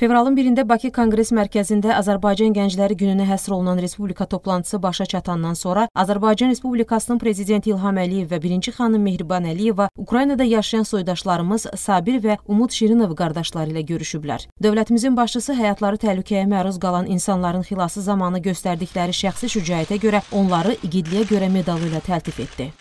Fevralın 1-də Bakı Konqres Mərkəzində Azərbaycan Gəncləri Gününə həsr olunan respublika toplantısı başa çatandan sonra Azərbaycan Respublikasının prezidenti İlham Əliyev və birinci xanım Mehriban Əliyeva Ukraynada yaşayan soydaşlarımız Sabir və Umud Şirinov qardaşları ilə görüşüblər. Dövlətimizin başçısı həyatları təhlükəyə məruz qalan insanların xilası zamanı göstərdikləri şəxsi şücaətə görə onları igidliyə görə medalı ilə təltif etdi.